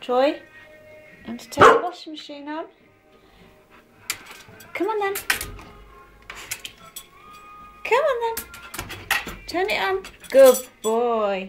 Troy, and to turn the washing machine on. Come on then. Come on then. Turn it on. Good boy.